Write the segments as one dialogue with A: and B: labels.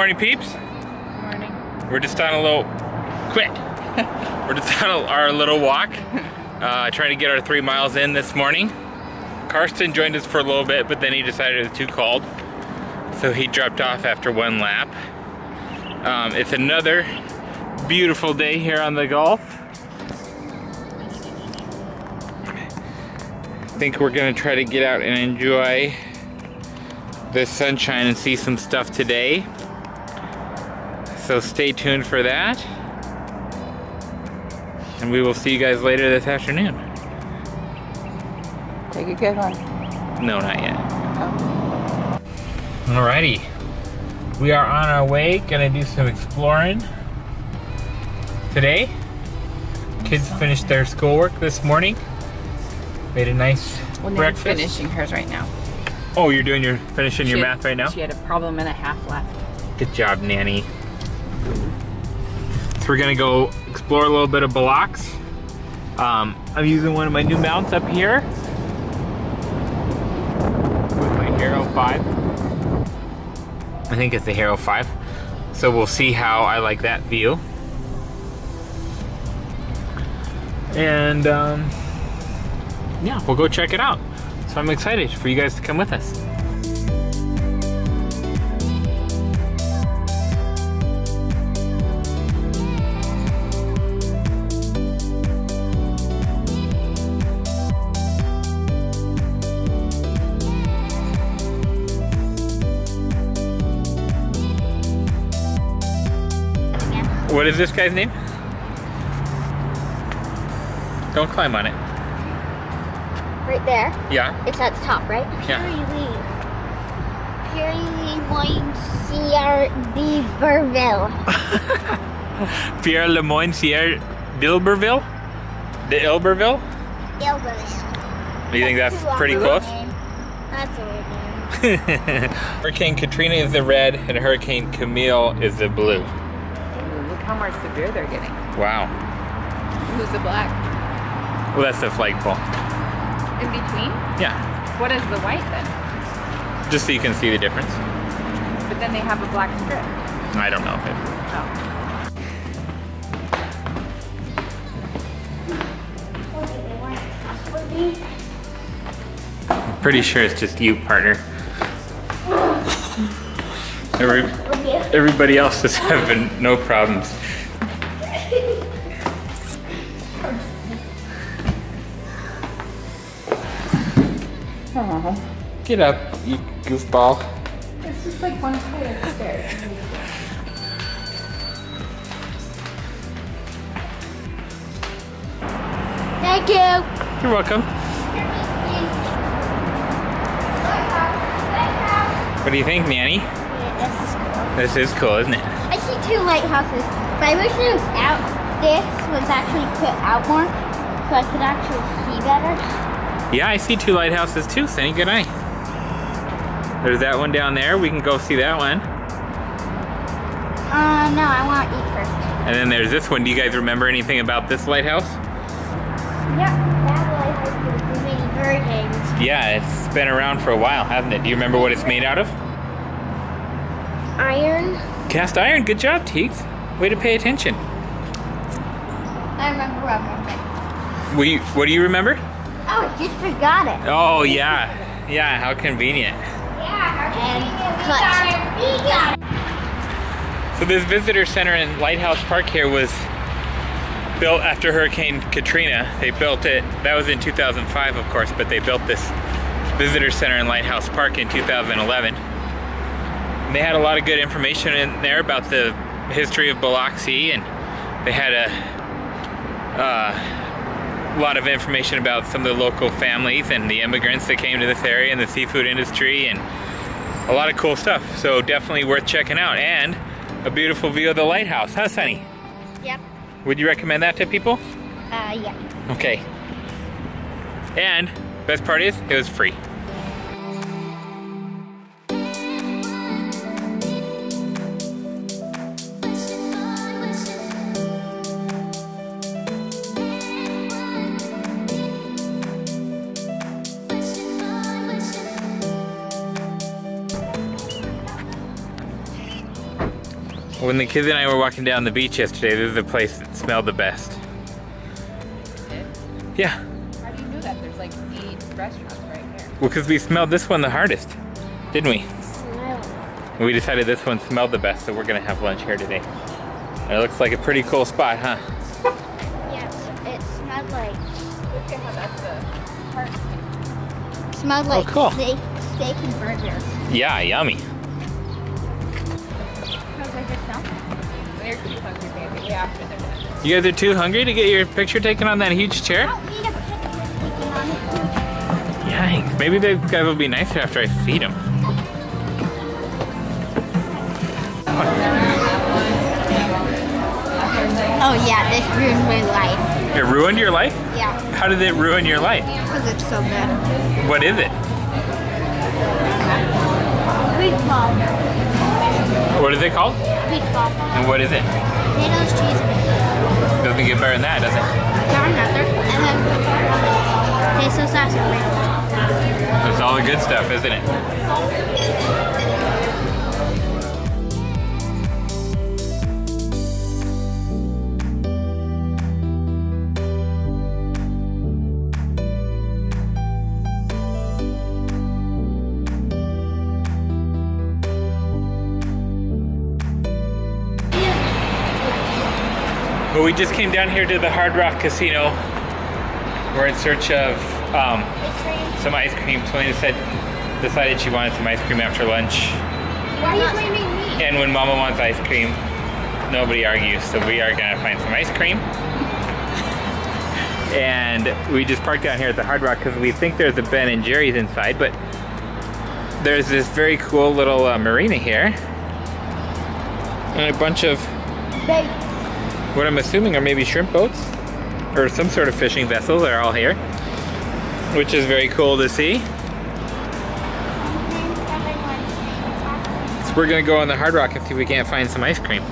A: Good morning, peeps.
B: Morning.
A: We're just on a little, quit. We're just on a, our little walk, uh, trying to get our three miles in this morning. Karsten joined us for a little bit, but then he decided it was too cold. So he dropped off after one lap. Um, it's another beautiful day here on the Gulf. I think we're gonna try to get out and enjoy the sunshine and see some stuff today. So stay tuned for that. And we will see you guys later this afternoon.
B: Take a good one.
A: No, not yet.
B: Oh.
A: Alrighty. We are on our way, gonna do some exploring today. Kids finished their schoolwork this morning. Made a nice
B: Well,
A: breakfast.
B: finishing hers right now.
A: Oh, you're doing your finishing your
B: She
A: math right now?
B: She had a problem and a half left.
A: Good job, Nanny. So we're gonna go explore a little bit of Biloxi. Um, I'm using one of my new mounts up here with my Hero 5. I think it's the Hero 5. So we'll see how I like that view. And um, yeah, we'll go check it out. So I'm excited for you guys to come with us. What is this guy's name? Don't climb on it.
C: Right there.
A: Yeah.
C: It's at the top, right?
A: Yeah.
C: Purely Moinsier de Burville.
A: Pierre Le Lemoyne Sierre d'Ilberville? The Ilberville?
C: Ilberville.
A: Do you think that's pretty
C: Weird
A: close?
C: name. That's a weird name.
A: Hurricane Katrina is the red and Hurricane Camille is the blue.
B: How more severe they're getting.
A: Wow.
B: Who's the black?
A: Well, that's the flagpole.
B: In between?
A: Yeah.
B: What is the white then?
A: Just so you can see the difference.
B: But then they have a black strip.
A: I don't know.
B: Oh.
A: I'm pretty sure it's just you, partner. Every, everybody else is having no problems.
B: Oh.
A: Get up, you goofball.
B: It's just like one flight of stairs.
C: Thank you.
A: You're welcome. What do you think, Nanny?
C: Yeah, this is cool.
A: This is cool, isn't it?
C: I see two lighthouses, but I wish it was out. This was actually put out more, so I could actually see better.
A: Yeah, I see two lighthouses too, Sunny. Good night. There's that one down there. We can go see that one.
C: Uh, no, I want to eat first.
A: And then there's this one. Do you guys remember anything about this lighthouse?
C: Yep, that lighthouse was many virgins.
A: Yeah, it's been around for a while, hasn't it? Do you remember what it's made out of?
C: Iron.
A: Cast iron. Good job, Teeth. Way to pay attention.
C: I remember one more thing.
A: We, what do you remember?
C: Oh, I just forgot it.
A: Oh, yeah. Yeah, how convenient.
C: Yeah, And cut.
A: So this visitor center in Lighthouse Park here was built after Hurricane Katrina. They built it, that was in 2005 of course, but they built this visitor center in Lighthouse Park in 2011. And they had a lot of good information in there about the history of Biloxi and they had a uh, lot of information about some of the local families and the immigrants that came to this area and the seafood industry and a lot of cool stuff. So definitely worth checking out. And a beautiful view of the lighthouse, huh, Sunny?
C: Yep.
A: Would you recommend that to people?
C: Uh, yeah.
A: Okay. And best part is, it was free. When the kids and I were walking down the beach yesterday, this is the place that smelled the best. Yeah,
B: How do you know that? There's like eight restaurants right here.
A: well, because we smelled this one the hardest, didn't we? And we decided this one smelled the best, so we're gonna have lunch here today. And it looks like a pretty cool spot, huh?
C: Yes, it smelled like
B: Look at how that's the park.
C: smelled oh, like oh,
A: cool.
C: steak, steak and burgers.
A: Yeah, yummy.
B: Hungry, baby. Way after they're done.
A: You guys are too hungry to get your picture taken on that huge chair?
C: I don't need a picture taken on it.
A: Yikes. Maybe those guys will be nicer after I feed them.
C: Oh yeah, this ruined my life.
A: It ruined your life?
C: Yeah,
A: How did it ruin your life?
C: because it's so good.
A: What is it?
C: Meatball.
A: What is it called?
C: Meatball.
A: And what is it?
C: Potatoes, cheese, and
A: Doesn't get better than that, does it?
C: another. And then queso sauce and ranch.
A: That's all the good stuff, isn't it? Well, we just came down here to the Hard Rock Casino. We're in search of um, some ice cream. Selena said decided she wanted some ice cream after lunch.
B: Why are you blaming me?
A: And when Mama wants ice cream, nobody argues. So we are gonna find some ice cream. And we just parked down here at the Hard Rock because we think there's a Ben and Jerry's inside, but there's this very cool little uh, marina here. And a bunch of. What I'm assuming are maybe shrimp boats or some sort of fishing vessels are all here, which is very cool to see. So we're gonna go on the Hard Rock and see if we can't find some ice cream.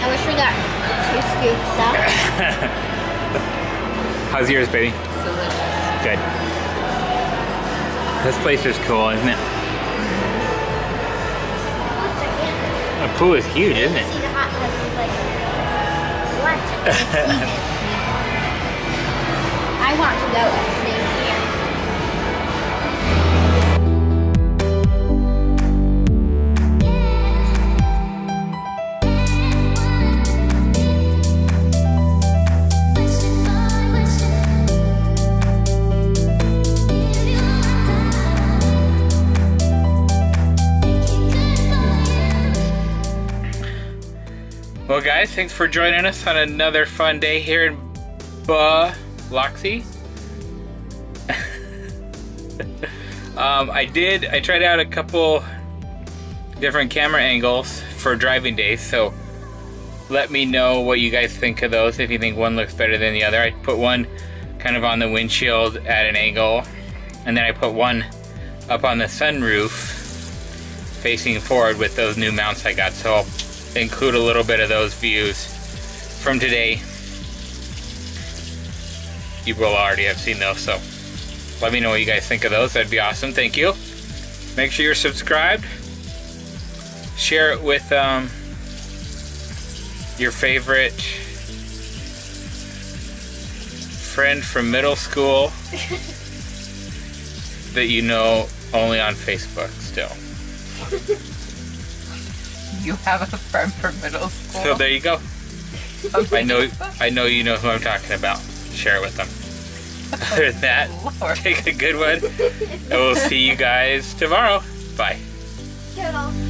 C: I wish we got two scoops up.
A: How's yours, baby?
B: Delicious.
A: Good. This place is cool, isn't it? The pool is huge, isn't it?
C: See the hot tub is like, what? I want to go
A: Well, guys, thanks for joining us on another fun day here in Biloxi. um, I did, I tried out a couple different camera angles for driving days, so let me know what you guys think of those, if you think one looks better than the other. I put one kind of on the windshield at an angle, and then I put one up on the sunroof facing forward with those new mounts I got. So I'll include a little bit of those views from today. You will already have seen those, so let me know what you guys think of those. That'd be awesome. Thank you. Make sure you're subscribed. Share it with um, your favorite friend from middle school that you know only on Facebook still.
B: you have a friend from middle school.
A: So there you go. I know I know you know who I'm talking about. Share it with them. Other than that,
B: Lord.
A: take a good one. and we'll see you guys tomorrow. Bye.
C: Toodles.